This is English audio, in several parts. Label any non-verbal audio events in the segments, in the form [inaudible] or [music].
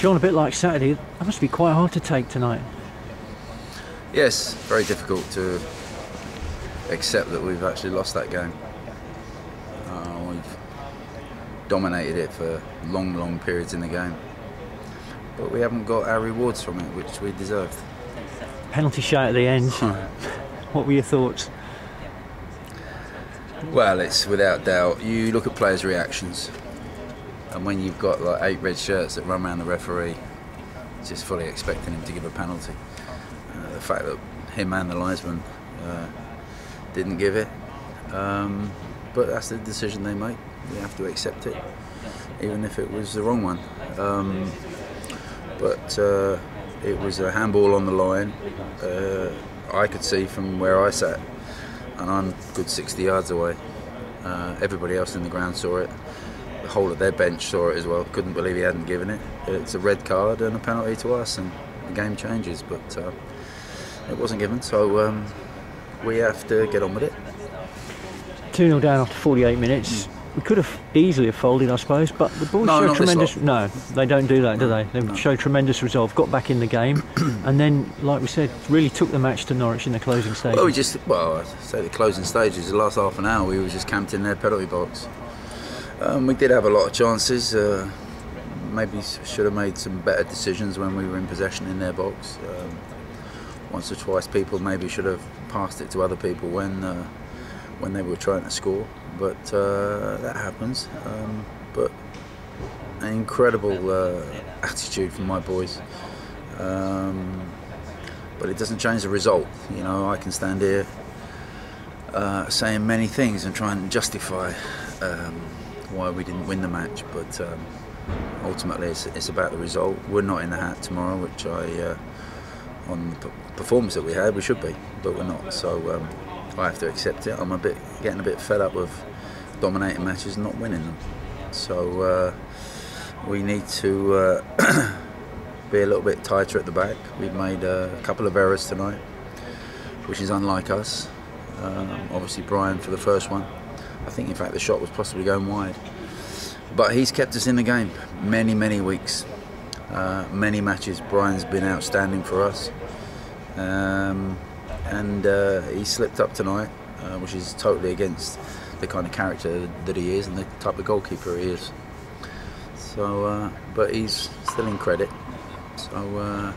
John, a bit like Saturday, that must be quite hard to take tonight. Yes, very difficult to accept that we've actually lost that game. Uh, we've dominated it for long, long periods in the game. But we haven't got our rewards from it, which we deserved. Penalty shout at the end. [laughs] what were your thoughts? Well, it's without doubt. You look at players' reactions, and when you've got like eight red shirts that run around the referee, just fully expecting him to give a penalty. Uh, the fact that him and the linesman uh, didn't give it, um, but that's the decision they make. We have to accept it, even if it was the wrong one. Um, but uh, it was a handball on the line. Uh, I could see from where I sat, and I'm good 60 yards away. Uh, everybody else in the ground saw it. The whole of their bench saw it as well. Couldn't believe he hadn't given it. It's a red card and a penalty to us, and the game changes. But uh, it wasn't given, so um, we have to get on with it. 2 0 down after 48 minutes. Mm we could have easily have folded, I suppose, but the boys no, show tremendous. No, they don't do that, do they? They no. show tremendous resolve. Got back in the game, [clears throat] and then, like we said, really took the match to Norwich in the closing stages. Well, we just well, I say the closing stages. The last half an hour, we were just camped in their penalty box. Um, we did have a lot of chances. Uh, maybe should have made some better decisions when we were in possession in their box. Um, once or twice, people maybe should have passed it to other people when uh, when they were trying to score but uh, that happens. Um, but an incredible uh, attitude from my boys. Um, but it doesn't change the result. You know, I can stand here uh, saying many things and try and justify um, why we didn't win the match, but um, ultimately it's, it's, about the result. We're not in the hat tomorrow, which I, uh, on the performance that we had, we should be, but we're not. So um, I have to accept it. I'm a bit getting a bit fed up with dominating matches and not winning them. So uh, we need to uh, [coughs] be a little bit tighter at the back. We've made a couple of errors tonight, which is unlike us. Um, obviously, Brian for the first one. I think, in fact, the shot was possibly going wide. But he's kept us in the game many, many weeks, uh, many matches. Brian's been outstanding for us. Um, and uh, he slipped up tonight, uh, which is totally against the kind of character that he is and the type of goalkeeper he is. So, uh, but he's still in credit. So uh,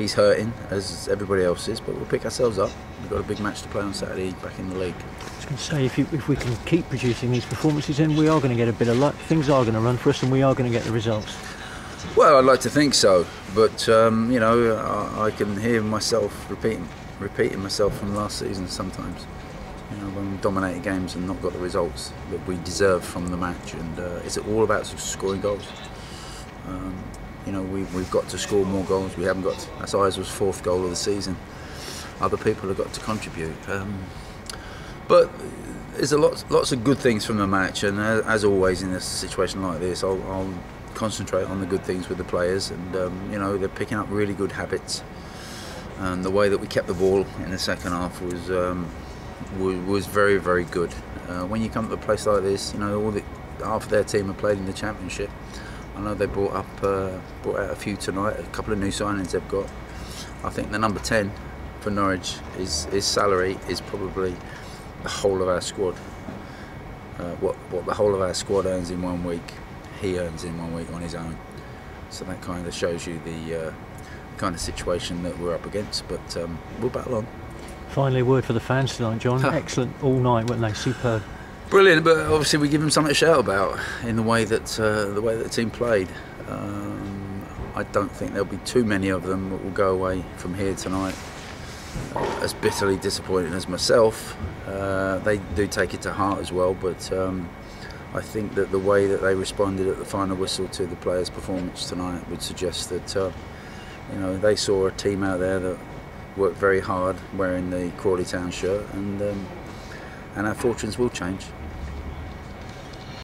he's hurting as everybody else is, but we'll pick ourselves up. We've got a big match to play on Saturday back in the league. I was going to say, if, you, if we can keep producing these performances, then we are going to get a bit of luck. Things are going to run for us, and we are going to get the results. Well, I'd like to think so, but um, you know, I, I, can hear myself repeating, repeating myself from last season sometimes you know, when we dominated games and not got the results that we deserved from the match. And uh, it's all about scoring goals. Um, you know, we, we've got to score more goals. We haven't got. as To, was fourth goal of the season. Other people have got to contribute. Um, but there's a lot, lots of good things from the match, and as, as always in a situation like this, I'll, I'll, concentrate on the good things with the players, and um, you know they're picking up really good habits. And the way that we kept the ball in the second half was um, was very, very good. Uh, when you come to a place like this, you know, all the half of their team have played in the championship. I know they brought up, uh, brought out a few tonight. A couple of new signings they've got. I think the number ten for Norwich, his his salary is probably the whole of our squad. Uh, what what the whole of our squad earns in one week, he earns in one week on his own. So that kind of shows you the uh, kind of situation that we're up against. But um, we'll battle on. Finally, a word for the fans tonight, John. [laughs] Excellent all night, weren't they? Superb. Brilliant, but obviously we give them something to shout about in the way that uh, the way that the team played. Um, I don't think there'll be too many of them that will go away from here tonight as bitterly disappointed as myself. Uh, they do take it to heart as well, but um, I think that the way that they responded at the final whistle to the players' performance tonight would suggest that uh, you know they saw a team out there that worked very hard wearing the Crawley Town shirt, and um, and our fortunes will change.